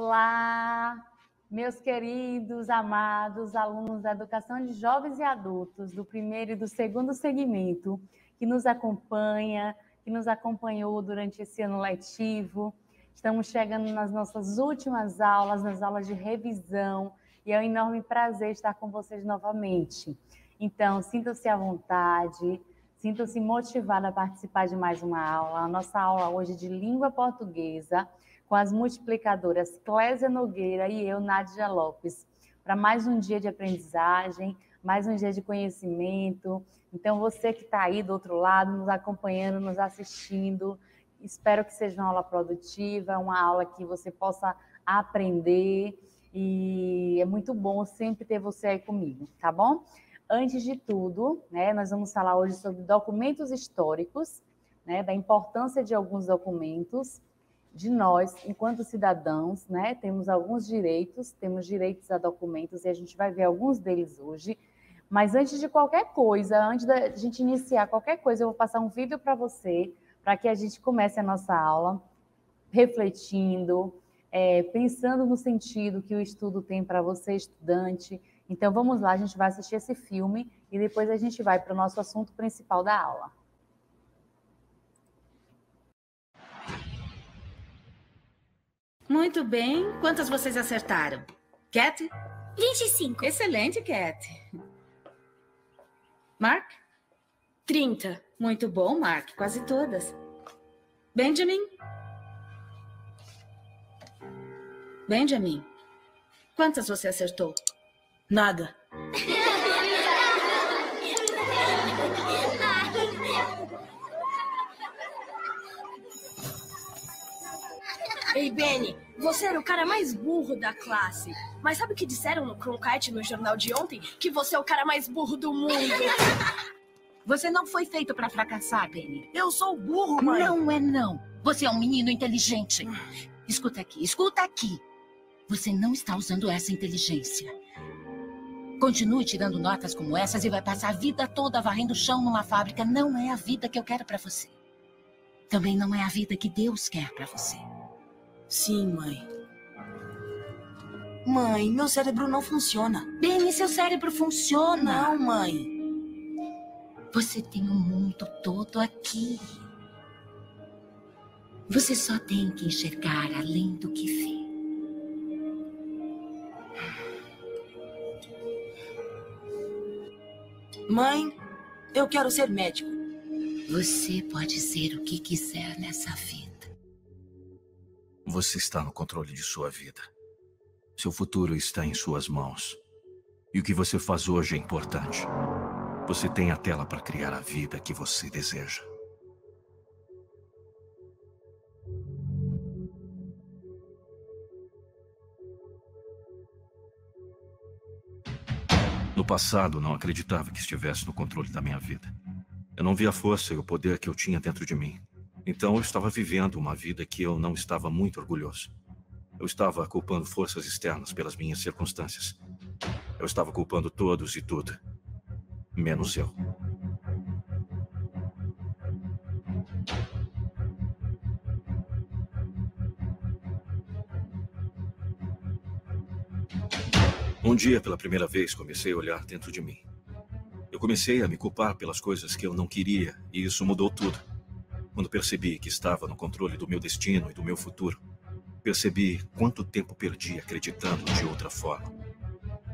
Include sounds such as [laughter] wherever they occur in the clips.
Olá, meus queridos, amados alunos da Educação de Jovens e Adultos do primeiro e do segundo segmento, que nos acompanha, que nos acompanhou durante esse ano letivo. Estamos chegando nas nossas últimas aulas, nas aulas de revisão, e é um enorme prazer estar com vocês novamente. Então, sintam-se à vontade, sintam-se motivados a participar de mais uma aula. A nossa aula hoje é de língua portuguesa com as multiplicadoras Clésia Nogueira e eu, Nádia Lopes, para mais um dia de aprendizagem, mais um dia de conhecimento. Então, você que está aí do outro lado, nos acompanhando, nos assistindo, espero que seja uma aula produtiva, uma aula que você possa aprender. E é muito bom sempre ter você aí comigo, tá bom? Antes de tudo, né, nós vamos falar hoje sobre documentos históricos, né, da importância de alguns documentos de nós, enquanto cidadãos, né, temos alguns direitos, temos direitos a documentos e a gente vai ver alguns deles hoje. Mas antes de qualquer coisa, antes da gente iniciar qualquer coisa, eu vou passar um vídeo para você, para que a gente comece a nossa aula refletindo, é, pensando no sentido que o estudo tem para você, estudante. Então vamos lá, a gente vai assistir esse filme e depois a gente vai para o nosso assunto principal da aula. Muito bem. Quantas vocês acertaram? Cat? 25. Excelente, Cat. Mark? 30. Muito bom, Mark. Quase todas. Benjamin? Benjamin, quantas você acertou? Nada. [laughs] Ei, Benny, você era o cara mais burro da classe. Mas sabe o que disseram no Cronkite no jornal de ontem? Que você é o cara mais burro do mundo. [laughs] Você não foi feito para fracassar, Benny. Eu sou burro, mãe. Não é não. Você é um menino inteligente. Escuta aqui, escuta aqui. Você não está usando essa inteligência. Continue tirando notas como essas e vai passar a vida toda varrendo chão numa fábrica. Não é a vida que eu quero para você. Também não é a vida que Deus quer para você. Sim, mãe. Mãe, meu cérebro não funciona. Bem, seu cérebro funciona. Não, mãe. Você tem o mundo todo aqui. Você só tem que enxergar além do que vê. Mãe, eu quero ser médico. Você pode ser o que quiser nessa vida. Você está no controle de sua vida. Seu futuro está em suas mãos. E o que você faz hoje é importante. Você tem a tela para criar a vida que você deseja. No passado, não acreditava que estivesse no controle da minha vida. Eu não via a força e o poder que eu tinha dentro de mim. Então eu estava vivendo uma vida que eu não estava muito orgulhoso. Eu estava culpando forças externas pelas minhas circunstâncias. Eu estava culpando todos e tudo, menos eu. Um dia, pela primeira vez, comecei a olhar dentro de mim. Eu comecei a me culpar pelas coisas que eu não queria, e isso mudou tudo. Quando percebi que estava no controle do meu destino e do meu futuro, percebi quanto tempo perdi acreditando de outra forma.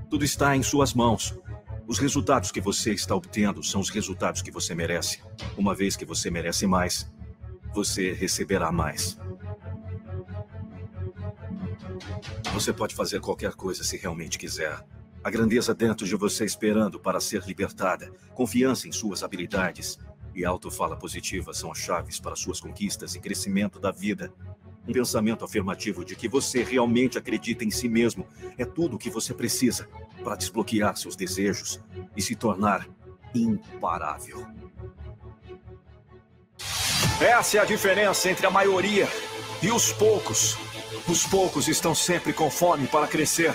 Tudo está em suas mãos. Os resultados que você está obtendo são os resultados que você merece. Uma vez que você merece mais, você receberá mais. Você pode fazer qualquer coisa se realmente quiser. A grandeza dentro de você esperando para ser libertada, confiança em suas habilidades, e autofala positiva são as chaves para suas conquistas e crescimento da vida. Um pensamento afirmativo de que você realmente acredita em si mesmo é tudo o que você precisa para desbloquear seus desejos e se tornar imparável. Essa é a diferença entre a maioria e os poucos. Os poucos estão sempre com fome para crescer.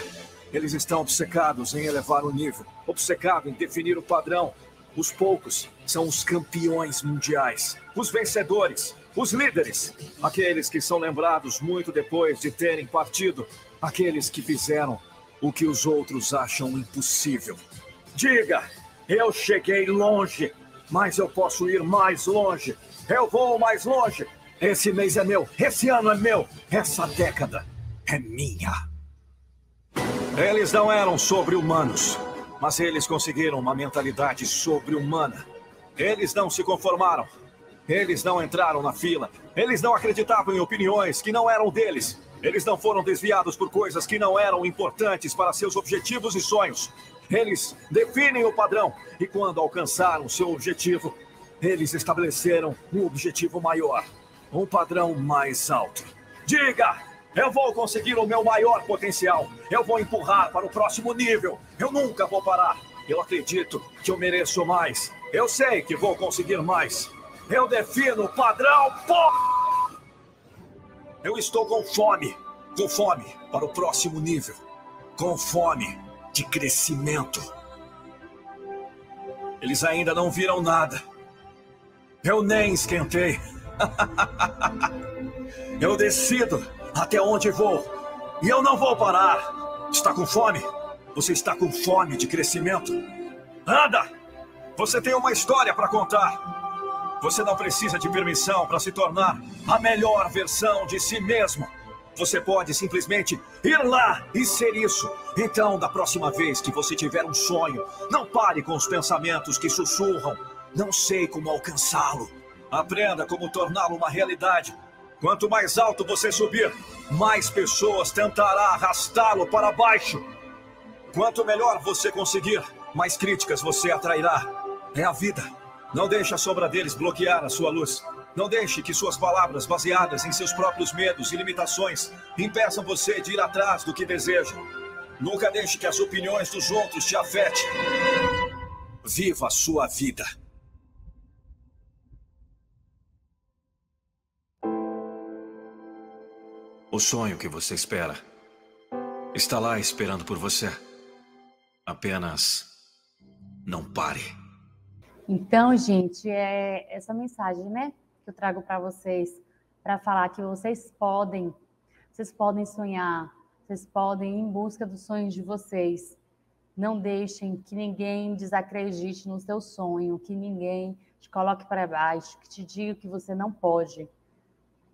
Eles estão obcecados em elevar o nível, obcecados em definir o padrão. Os poucos são os campeões mundiais. Os vencedores Os líderes, aqueles que são lembrados muito depois de terem partido, aqueles que fizeram o que os outros acham impossível. Diga, eu cheguei longe, mas eu posso ir mais longe. Eu vou mais longe. Esse mês é meu, esse ano é meu, essa década é minha. Eles não eram sobre-humanos, mas eles conseguiram uma mentalidade sobre-humana. Eles não se conformaram. Eles não entraram na fila. Eles não acreditavam em opiniões que não eram deles. Eles não foram desviados por coisas que não eram importantes para seus objetivos e sonhos. Eles definem o padrão e, quando alcançaram seu objetivo, eles estabeleceram um objetivo maior, um padrão mais alto. Diga! Eu vou conseguir o meu maior potencial. Eu vou empurrar para o próximo nível. Eu nunca vou parar. Eu acredito que eu mereço mais. Eu sei que vou conseguir mais. Eu defino o padrão. Eu estou com fome. Com fome para o próximo nível. Com fome de crescimento. Eles ainda não viram nada. Eu nem esquentei. [laughs] eu decido até onde vou. E eu não vou parar. Está com fome? Você está com fome de crescimento? Anda! Você tem uma história para contar. Você não precisa de permissão para se tornar a melhor versão de si mesmo. Você pode simplesmente ir lá e ser isso. Então, da próxima vez que você tiver um sonho, não pare com os pensamentos que sussurram. Não sei como alcançá-lo. Aprenda como torná-lo uma realidade. Quanto mais alto você subir, mais pessoas tentará arrastá-lo para baixo. Quanto melhor você conseguir, mais críticas você atrairá. É a vida. Não deixe a sombra deles bloquear a sua luz. Não deixe que suas palavras, baseadas em seus próprios medos e limitações, impeçam você de ir atrás do que deseja. Nunca deixe que as opiniões dos outros te afetem. Viva a sua vida. O sonho que você espera está lá esperando por você. Apenas não pare. Então, gente, é essa mensagem, né, que eu trago para vocês, para falar que vocês podem, vocês podem sonhar, vocês podem ir em busca dos sonhos de vocês. Não deixem que ninguém desacredite no seu sonho, que ninguém te coloque para baixo, que te diga que você não pode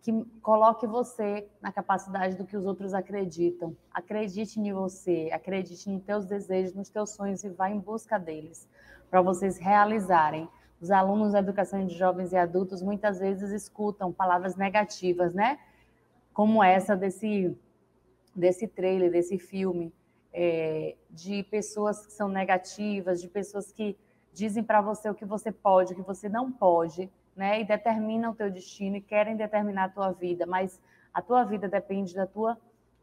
que coloque você na capacidade do que os outros acreditam. Acredite em você, acredite nos teus desejos, nos teus sonhos e vá em busca deles, para vocês realizarem. Os alunos da educação de jovens e adultos muitas vezes escutam palavras negativas, né? Como essa desse, desse trailer, desse filme, é, de pessoas que são negativas, de pessoas que dizem para você o que você pode, o que você não pode né? E determinam o teu destino e querem determinar a tua vida, mas a tua vida depende da tua,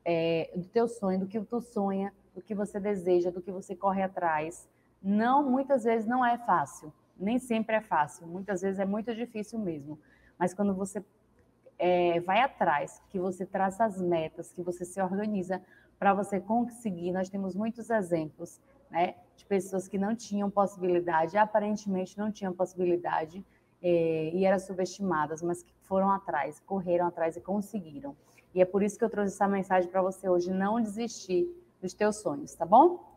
é, do teu sonho, do que tu sonha, do que você deseja, do que você corre atrás. Não, muitas vezes não é fácil, nem sempre é fácil, muitas vezes é muito difícil mesmo. Mas quando você é, vai atrás, que você traça as metas, que você se organiza para você conseguir, nós temos muitos exemplos, né, de pessoas que não tinham possibilidade, aparentemente não tinham possibilidade, é, e eram subestimadas, mas que foram atrás, correram atrás e conseguiram. E é por isso que eu trouxe essa mensagem para você hoje, não desistir dos teus sonhos, tá bom?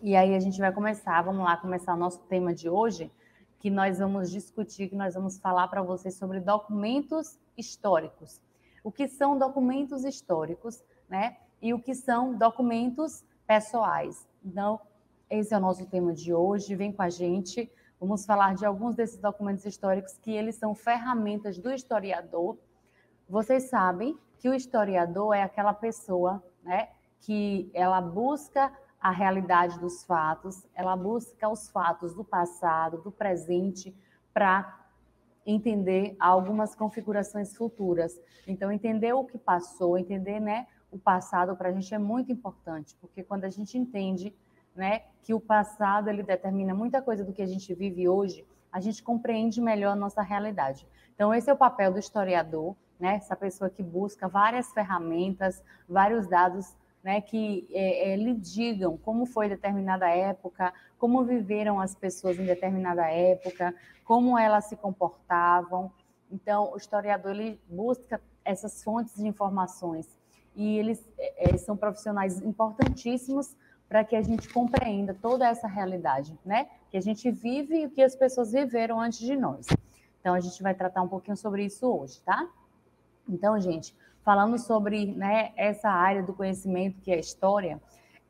E aí a gente vai começar, vamos lá começar o nosso tema de hoje, que nós vamos discutir, que nós vamos falar para vocês sobre documentos históricos. O que são documentos históricos, né? E o que são documentos pessoais. Então, esse é o nosso tema de hoje. Vem com a gente. Vamos falar de alguns desses documentos históricos que eles são ferramentas do historiador. Vocês sabem que o historiador é aquela pessoa, né, que ela busca a realidade dos fatos, ela busca os fatos do passado, do presente, para entender algumas configurações futuras. Então, entender o que passou, entender né, o passado para a gente é muito importante, porque quando a gente entende né, que o passado ele determina muita coisa do que a gente vive hoje, a gente compreende melhor a nossa realidade. Então esse é o papel do historiador, né, essa pessoa que busca várias ferramentas, vários dados né, que é, é, lhe digam como foi determinada época, como viveram as pessoas em determinada época, como elas se comportavam, Então, o historiador ele busca essas fontes de informações e eles é, são profissionais importantíssimos para que a gente compreenda toda essa realidade, né? Que a gente vive e o que as pessoas viveram antes de nós. Então, a gente vai tratar um pouquinho sobre isso hoje, tá? Então, gente, falando sobre né, essa área do conhecimento que é a história,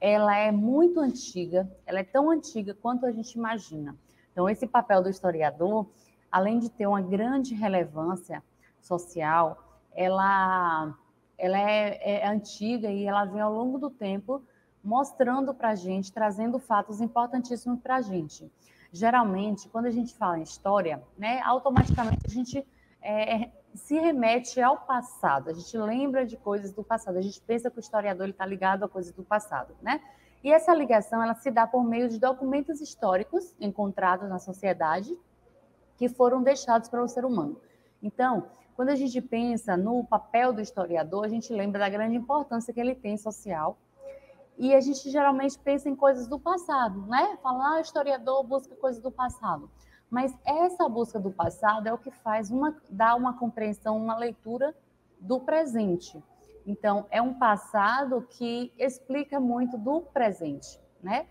ela é muito antiga, ela é tão antiga quanto a gente imagina. Então, esse papel do historiador, além de ter uma grande relevância social, ela, ela é, é antiga e ela vem ao longo do tempo mostrando para a gente, trazendo fatos importantíssimos para a gente. Geralmente, quando a gente fala em história, né, automaticamente a gente é, se remete ao passado, a gente lembra de coisas do passado, a gente pensa que o historiador está ligado a coisas do passado, né? E essa ligação ela se dá por meio de documentos históricos encontrados na sociedade que foram deixados para o ser humano. Então, quando a gente pensa no papel do historiador, a gente lembra da grande importância que ele tem social. E a gente geralmente pensa em coisas do passado, né? Falar, ah, historiador busca coisas do passado. Mas essa busca do passado é o que faz uma dar uma compreensão, uma leitura do presente. Então, é um passado que explica muito do presente, né?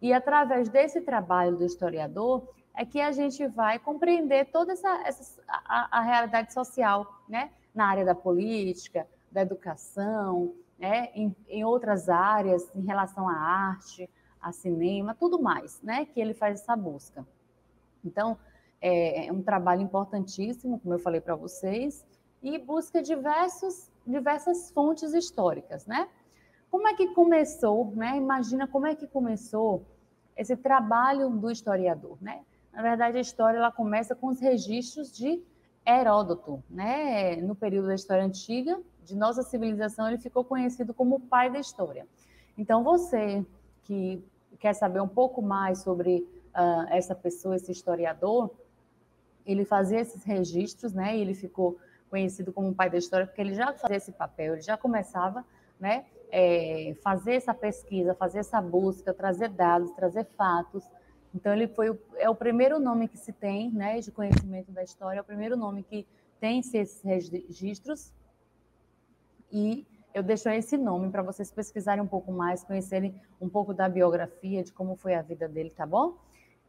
E através desse trabalho do historiador é que a gente vai compreender toda essa, essa a, a, realidade social, né? Na área da política, da educação, né? Em, em outras áreas, em relação à arte, a cinema, tudo mais, né? Que ele faz essa busca. Então, é, é um trabalho importantíssimo, como eu falei para vocês, e busca diversos, diversas fontes históricas, né? Como é que começou, né? Imagina como é que começou esse trabalho do historiador, né? Na verdade, a história ela começa com os registros de Heródoto, né? No período da história antiga, de nossa civilização, ele ficou conhecido como o pai da história. Então, você que quer saber um pouco mais sobre uh, essa pessoa, esse historiador, ele fazia esses registros, né? Ele ficou conhecido como o pai da história porque ele já fazia esse papel, ele já começava, né? É, fazer essa pesquisa, fazer essa busca, trazer dados, trazer fatos. Então ele foi o, é o primeiro nome que se tem, né, de conhecimento da história, é o primeiro nome que tem esses registros. E eu deixo esse nome para vocês pesquisarem um pouco mais, conhecerem um pouco da biografia, de como foi a vida dele, tá bom?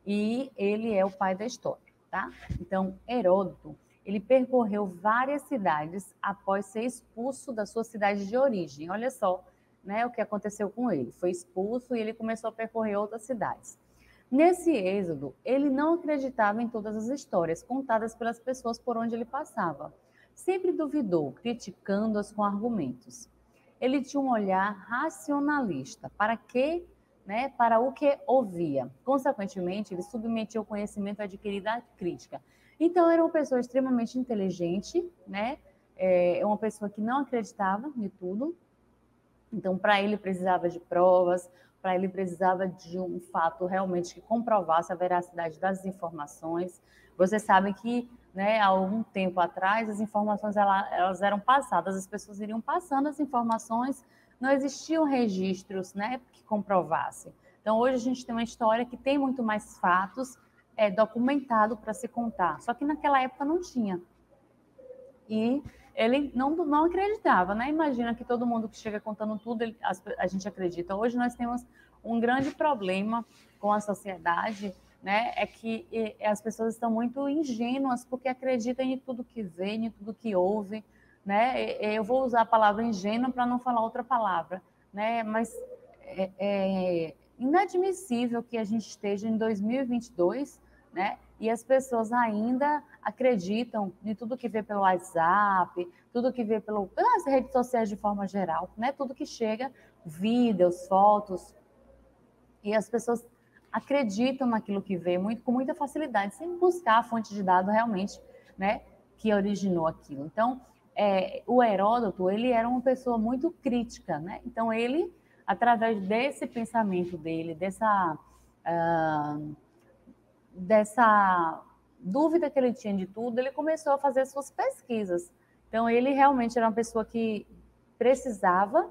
e ele é o pai da história, tá? Então, Heródoto, ele percorreu várias cidades após ser expulso da sua cidade de origem. Olha só, né, o que aconteceu com ele. Foi expulso e ele começou a percorrer outras cidades. Nesse êxodo, ele não acreditava em todas as histórias contadas pelas pessoas por onde ele passava. Sempre duvidou, criticando-as com argumentos. Ele tinha um olhar racionalista. Para que né, para o que ouvia. Consequentemente, ele submetia o conhecimento adquirido à crítica. Então, era uma pessoa extremamente inteligente, né, é uma pessoa que não acreditava em tudo. Então, para ele precisava de provas, para ele precisava de um fato realmente que comprovasse a veracidade das informações. Vocês sabem que, né, há algum tempo atrás, as informações elas eram passadas, as pessoas iriam passando as informações não existiam registros né, que comprovassem. Então, hoje a gente tem uma história que tem muito mais fatos é, documentado para se contar. Só que naquela época não tinha. E ele não, não acreditava, né? Imagina que todo mundo que chega contando tudo, ele, a, a gente acredita. Hoje nós temos um grande problema com a sociedade, né? É que as pessoas estão muito ingênuas porque acreditam em tudo que vê, em tudo que ouve né? Eu vou usar a palavra ingênuo para não falar outra palavra, né? Mas é, é, inadmissível que a gente esteja em 2022, né? E as pessoas ainda acreditam em tudo que vê pelo WhatsApp, tudo que vê pelo, pelas redes sociais de forma geral, né? Tudo que chega, vídeos, fotos, e as pessoas acreditam naquilo que vê muito, com muita facilidade, sem buscar a fonte de dados realmente, né? Que originou aquilo. Então, é, o Heródoto ele era uma pessoa muito crítica, né? Então ele, através desse pensamento dele, dessa uh, dessa dúvida que ele tinha de tudo, ele começou a fazer suas pesquisas. Então ele realmente era uma pessoa que precisava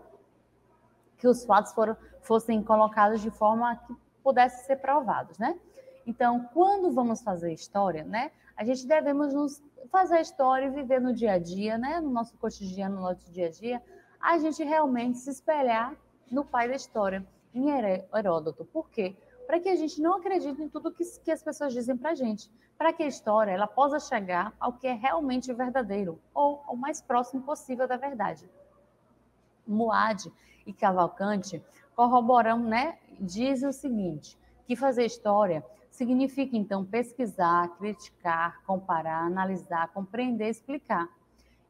que os fatos foram, fossem colocados de forma que pudessem ser provados, né? Então, quando vamos fazer história, né, a gente devemos nos fazer história e viver no dia a dia, né, no nosso cotidiano, no nosso dia a dia, a gente realmente se espelhar no pai da história, em Heródoto. Por quê? Para que a gente não acredite em tudo que, que as pessoas dizem para a gente, para que a história ela possa chegar ao que é realmente verdadeiro, ou ao mais próximo possível da verdade. Moade e Cavalcante corroboram, né, dizem o seguinte, que fazer história significa, então, pesquisar, criticar, comparar, analisar, compreender, explicar.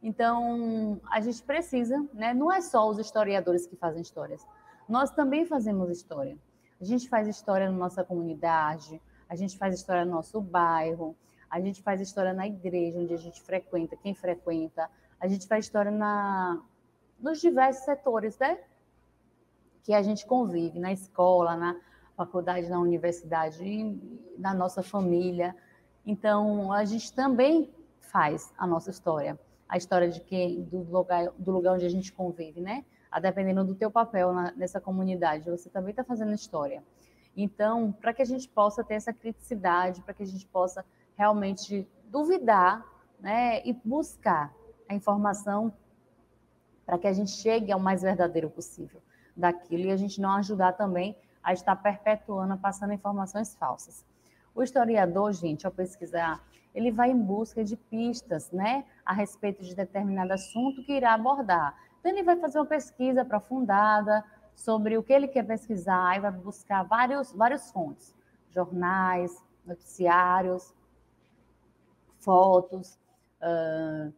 Então, a gente precisa, né? Não é só os historiadores que fazem histórias. Nós também fazemos história. A gente faz história na nossa comunidade, a gente faz história no nosso bairro, a gente faz história na igreja onde a gente frequenta, quem frequenta, a gente faz história na, nos diversos setores, né? Que a gente convive, na escola, na faculdade, na universidade, na nossa família. Então, a gente também faz a nossa história a história de quem do lugar do lugar onde a gente convive, né? A dependendo do teu papel na, nessa comunidade, você também está fazendo história. Então, para que a gente possa ter essa criticidade, para que a gente possa realmente duvidar, né, e buscar a informação para que a gente chegue ao mais verdadeiro possível daquilo e a gente não ajudar também a estar perpetuando, passando informações falsas. O historiador, gente, ao pesquisar ele vai em busca de pistas, né, a respeito de determinado assunto que irá abordar. Então, ele vai fazer uma pesquisa aprofundada sobre o que ele quer pesquisar e vai buscar vários, vários fontes, jornais, noticiários, fotos. Uh,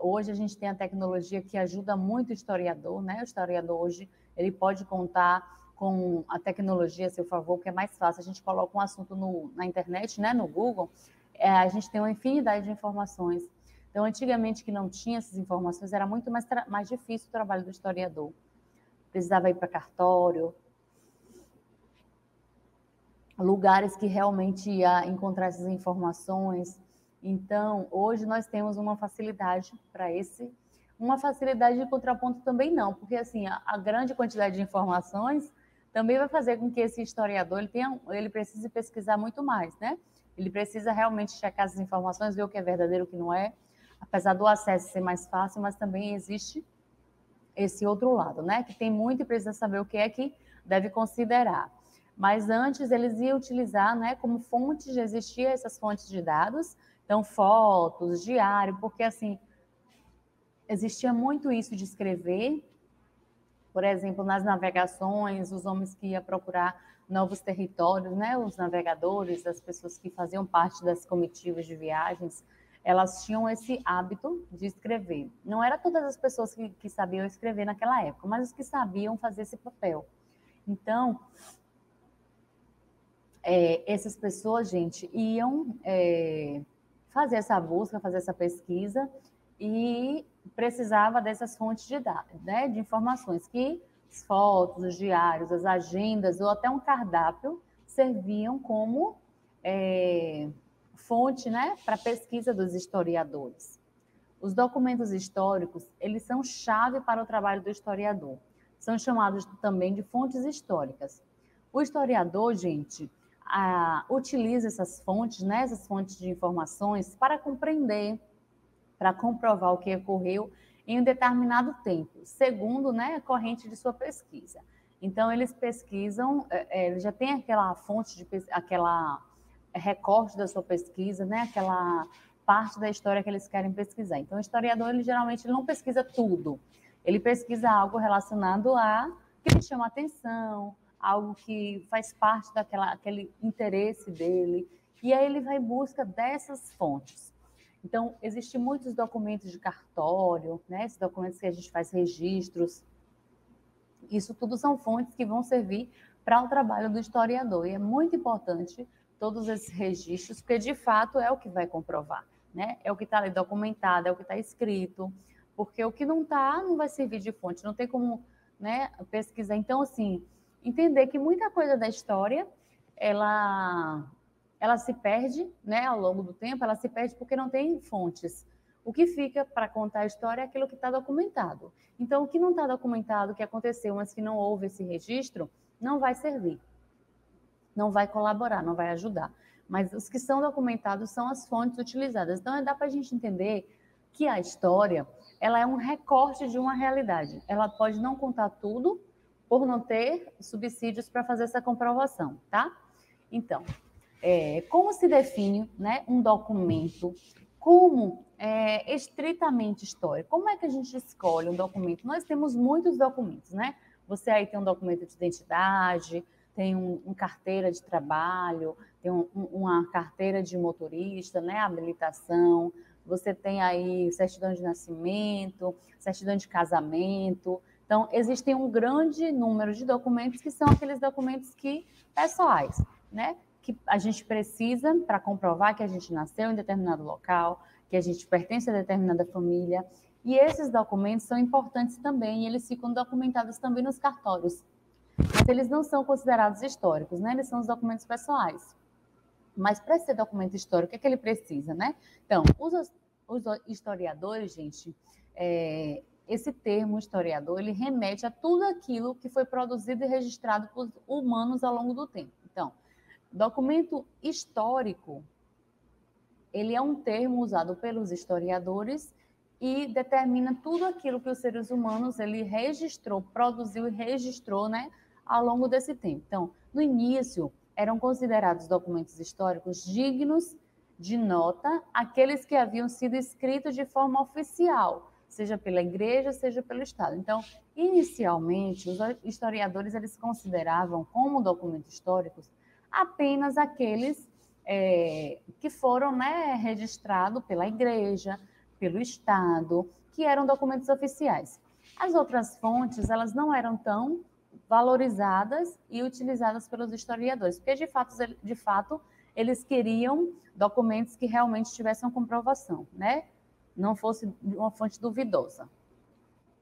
hoje a gente tem a tecnologia que ajuda muito o historiador, né? O historiador hoje ele pode contar com a tecnologia a seu favor, que é mais fácil. A gente coloca um assunto no, na internet, né, no Google, é, a gente tem uma infinidade de informações. Então, antigamente, que não tinha essas informações, era muito mais, mais difícil o trabalho do historiador. Precisava ir para cartório, lugares que realmente ia encontrar essas informações. Então, hoje nós temos uma facilidade para esse, uma facilidade de contraponto também não, porque assim, a, a, grande quantidade de informações também vai fazer com que esse historiador ele tenha, ele precise pesquisar muito mais, né? Ele precisa realmente checar essas informações, ver o que é verdadeiro o que não é. Apesar do acesso ser mais fácil, mas também existe esse outro lado, né? Que tem muito e precisa saber o que é que deve considerar. Mas antes eles iam utilizar, né, como fonte, já existia essas fontes de dados, então fotos, diário, porque assim existia muito isso de escrever, por exemplo, nas navegações, os homens que iam procurar novos territórios, né? Os navegadores, as pessoas que faziam parte das comitivas de viagens, elas tinham esse hábito de escrever. Não era todas as pessoas que, que sabiam escrever naquela época, mas os que sabiam fazer esse papel. Então, é, essas pessoas, gente, iam é, fazer essa busca, fazer essa pesquisa e precisava dessas fontes de dados, né, de informações que as fotos, os diários, as agendas ou até um cardápio serviam como é, fonte né, para pesquisa dos historiadores. Os documentos históricos, eles são chave para o trabalho do historiador. São chamados também de fontes históricas. O historiador, gente, a, utiliza essas fontes, né, essas fontes de informações para compreender, para comprovar o que ocorreu em um determinado tempo, segundo né, a corrente de sua pesquisa. Então, eles pesquisam, é, é já tem aquela fonte, de, aquela recorte da sua pesquisa, né, aquela parte da história que eles querem pesquisar. Então, o historiador, ele geralmente não pesquisa tudo. Ele pesquisa algo relacionado a que lhe chama atenção, algo que faz parte daquela aquele interesse dele, e aí ele vai em busca dessas fontes. Então, existem muitos documentos de cartório, né? esses documentos que a gente faz registros. Isso tudo são fontes que vão servir para o trabalho do historiador. E é muito importante todos esses registros, porque de fato é o que vai comprovar. Né? É o que está ali documentado, é o que está escrito, porque o que não está não vai servir de fonte, não tem como né, pesquisar. Então, assim, entender que muita coisa da história ela ela se perde, né, ao longo do tempo, ela se perde porque não tem fontes. O que fica para contar a história é aquilo que está documentado. Então, o que não está documentado, que aconteceu, mas que não houve esse registro, não vai servir. Não vai colaborar, não vai ajudar. mas os que são documentados são as fontes utilizadas. Então, dá para a gente entender que a história ela é um recorte de uma realidade. Ela pode não contar tudo por não ter subsídios para fazer essa comprovação, tá? Então, é, como se define né, um documento como é, estritamente histórico? Como é que a gente escolhe um documento? Nós temos muitos documentos, né? Você aí tem um documento de identidade, tem um, um carteira de trabalho, tem um, uma carteira de motorista, né? Habilitação, você tem aí certidão de nascimento, certidão de casamento. Então, existem um grande número de documentos que são aqueles documentos que pessoais, né? Que a gente precisa para comprovar que a gente nasceu em determinado local, que a gente pertence a determinada família. E esses documentos são importantes também, e eles ficam documentados também nos cartórios. Mas eles não são considerados históricos, né? Eles são os documentos pessoais. Mas para ser documento histórico, o que, é que ele precisa, né? Então, os, os historiadores, gente, é, esse termo historiador, ele remete a tudo aquilo que foi produzido e registrado por humanos ao longo do tempo. Então, documento histórico, ele é um termo usado pelos historiadores e determina tudo aquilo que os seres humanos ele registrou, produziu e registrou, né, ao longo desse tempo. Então, no início, eram considerados documentos históricos dignos de nota aqueles que haviam sido escritos de forma oficial, seja pela igreja, seja pelo Estado. Então, inicialmente, os historiadores eles consideravam como documentos históricos apenas aqueles é, que foram né, registrados pela igreja, pelo Estado, que eram documentos oficiais. As outras fontes, elas não eram tão valorizadas e utilizadas pelos historiadores, porque de fato, de fato eles queriam documentos que realmente tivessem comprovação, né? Não fosse uma fonte duvidosa.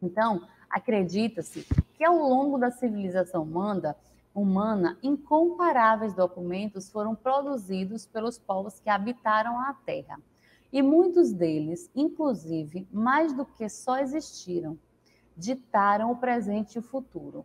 Então, acredita-se que ao longo da civilização humana, humana, incomparáveis documentos foram produzidos pelos povos que habitaram a Terra. E muitos deles, inclusive, mais do que só existiram, ditaram o presente e o futuro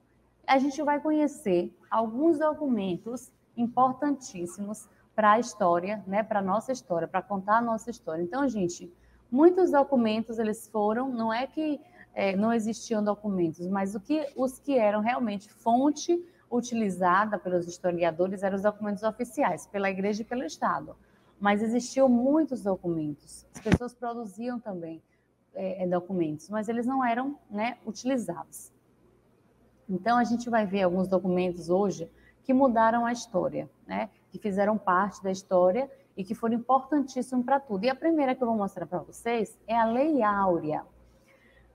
a gente vai conhecer alguns documentos importantíssimos para a história, né, para a nossa história, para contar a nossa história. Então, gente, muitos documentos eles foram, não é que é, não existiam documentos, mas o que os que eram realmente fonte utilizada pelos historiadores eram os documentos oficiais, pela igreja e pelo Estado. Mas existiam muitos documentos. As pessoas produziam também é, documentos, mas eles não eram né, utilizados. Então, a gente vai ver alguns documentos hoje que mudaram a história, né? que fizeram parte da história e que foram importantíssimos para tudo. E a primeira que eu vou mostrar para vocês é a Lei Áurea.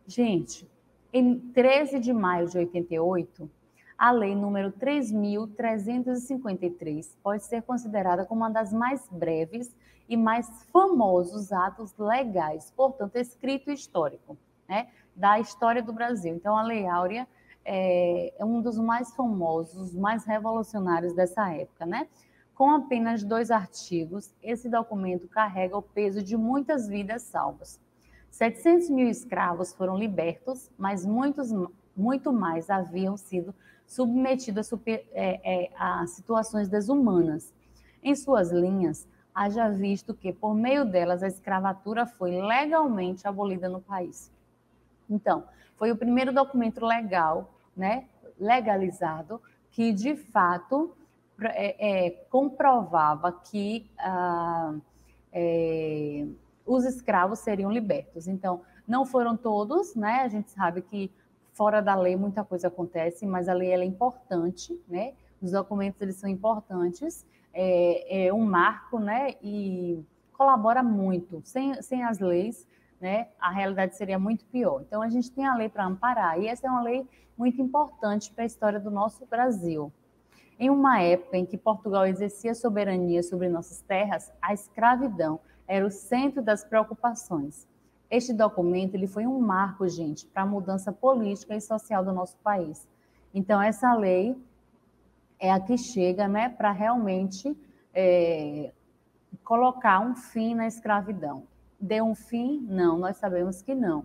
Gente, em 13 de maio de 88, a lei número 3.353 pode ser considerada como uma das mais breves e mais famosos atos legais, portanto, escrito histórico, né, da história do Brasil. Então, a Lei Áurea é, é um dos mais famosos, mais revolucionários dessa época, né? Com apenas dois artigos, esse documento carrega o peso de muitas vidas salvas. 700 mil escravos foram libertos, mas muitos, muito mais haviam sido submetidos a, super, é, é, a situações desumanas. Em suas linhas, haja visto que, por meio delas, a escravatura foi legalmente abolida no país. Então, foi o primeiro documento legal né, legalizado, que de fato é, é, comprovava que ah, é, os escravos seriam libertos. Então, não foram todos, né? A gente sabe que fora da lei muita coisa acontece, mas a lei é importante, né? Os documentos eles são importantes, é, é um marco, né? E colabora muito. Sem, sem as leis, né, a realidade seria muito pior. Então, a gente tem a lei para amparar, e essa é uma lei muito importante para a história do nosso Brasil. Em uma época em que Portugal exercia soberania sobre nossas terras, a escravidão era o centro das preocupações. Este documento ele foi um marco, gente, para a mudança política e social do nosso país. Então, essa lei é a que chega né, para realmente é, colocar um fim na escravidão deu um fim? Não, nós sabemos que não.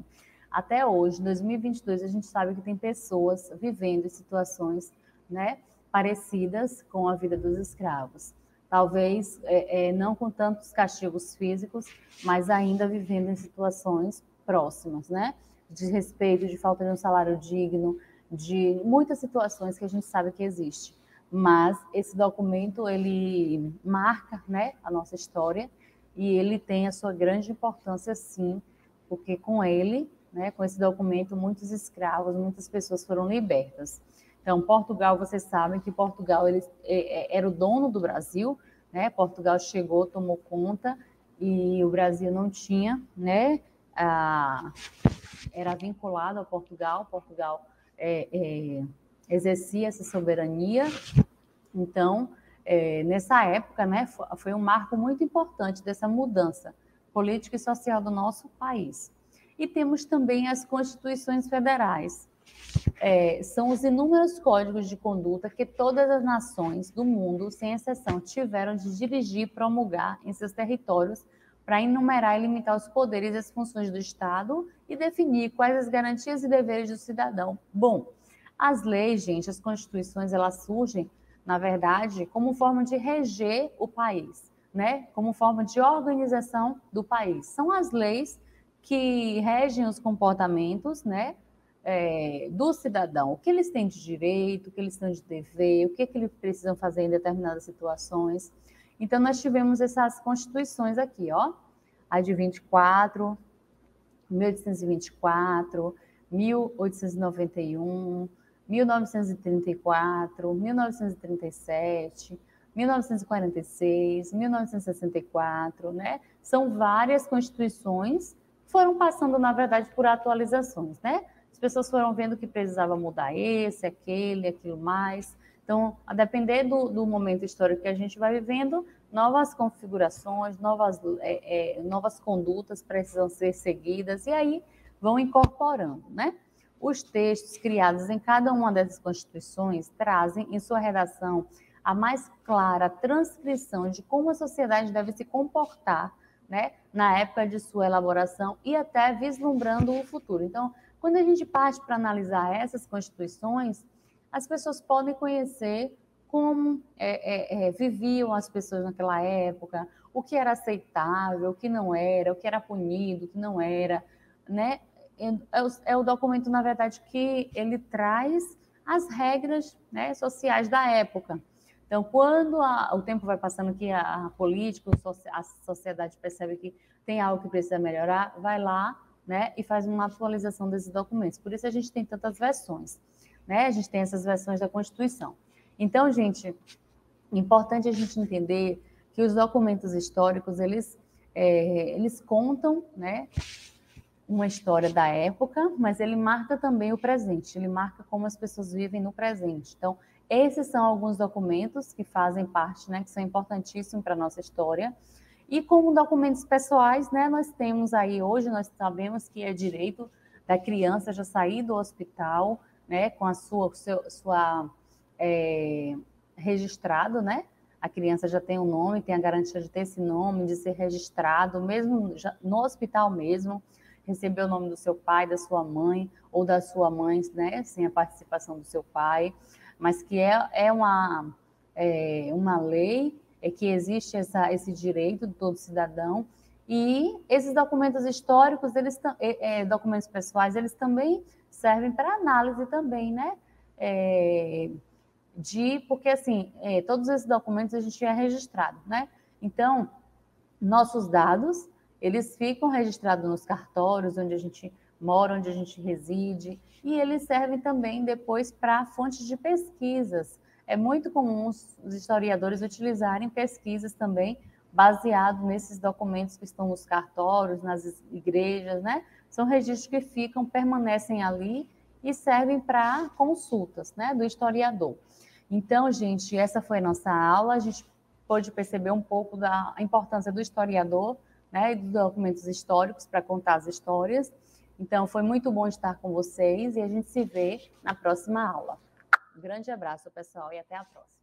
Até hoje, 2022, a gente sabe que tem pessoas vivendo em situações né, parecidas com a vida dos escravos. Talvez é, é, não com tantos castigos físicos, mas ainda vivendo em situações próximas, né? De respeito, de falta de um salário digno, de muitas situações que a gente sabe que existe. Mas esse documento ele marca, né, a nossa história e ele tem a sua grande importância, sim, porque com ele, né, com esse documento, muitos escravos, muitas pessoas foram libertas. Então, Portugal, vocês sabem que Portugal ele, é, é, era o dono do Brasil, né? Portugal chegou, tomou conta e o Brasil não tinha, né? A, era vinculado a Portugal, Portugal é, é, exercia essa soberania. Então, é, nessa época, né, foi um marco muito importante dessa mudança política e social do nosso país. E temos também as constituições federais, é, são os inúmeros códigos de conduta que todas as nações do mundo, sem exceção, tiveram de dirigir e promulgar em seus territórios para enumerar e limitar os poderes e as funções do Estado e definir quais as garantias e deveres do cidadão. Bom, as leis, gente, as constituições, elas surgem, na verdade, como forma de reger o país, né? Como forma de organização do país. São as leis que regem os comportamentos, né? É, do cidadão, o que eles têm de direito, o que eles têm de dever, o que, é que eles precisam fazer em determinadas situações. Então, nós tivemos essas constituições aqui, ó, a de 24, 1824, 1891, 1934, 1937, 1946, 1964, né? São várias constituições que foram passando, na verdade, por atualizações, né? Pessoas foram vendo que precisava mudar esse, aquele, aquilo mais. Então, a depender do, do momento histórico que a gente vai vivendo, novas configurações, novas, é, é, novas condutas precisam ser seguidas e aí vão incorporando, né? Os textos criados em cada uma dessas constituições trazem em sua redação a mais clara transcrição de como a sociedade deve se comportar, né, na época de sua elaboração e até vislumbrando o futuro. Então, quando a gente parte para analisar essas constituições, as pessoas podem conhecer como é, é, é, viviam as pessoas naquela época, o que era aceitável, o que não era, o que era punido, o que não era, né? É, é, o, é o, documento, na verdade, que ele traz as regras né, sociais da época. Então, quando a, o tempo vai passando que a, a política, a sociedade percebe que tem algo que precisa melhorar, vai lá né, e faz uma atualização desses documentos. Por isso a gente tem tantas versões, né? A gente tem essas versões da Constituição. Então, gente, importante a gente entender que os documentos históricos eles é, eles contam, né, uma história da época, mas ele marca também o presente. Ele marca como as pessoas vivem no presente. Então, esses são alguns documentos que fazem parte, né, que são importantíssimos para a nossa história. E como documentos pessoais, né, nós temos aí hoje, nós sabemos que é direito da criança já sair do hospital, né, com a sua, seu, sua é, registrado, né? A criança já tem um nome, tem a garantia de ter esse nome, de ser registrado, mesmo já, no hospital mesmo, receber o nome do seu pai, da sua mãe ou da sua mãe, né, sem a participação do seu pai, mas que é, é uma, é, uma lei é que existe essa, esse direito de todo cidadão e esses documentos históricos, eles é, documentos pessoais, eles também servem para análise também, né? É, de porque assim, é, todos esses documentos a gente é registrado, né? Então, nossos dados eles ficam registrados nos cartórios onde a gente mora, onde a gente reside, e eles servem também depois para fontes de pesquisas é muito comum os historiadores utilizarem pesquisas também baseado nesses documentos que estão nos cartórios, nas igrejas, né? São registros que ficam, permanecem ali e servem para consultas, né, do historiador. Então, gente, essa foi a nossa aula. A gente pôde perceber um pouco da importância do historiador, né, e dos documentos históricos para contar as histórias. Então, foi muito bom estar com vocês e a gente se vê na próxima aula. Um grande abraço, pessoal, e até a próxima.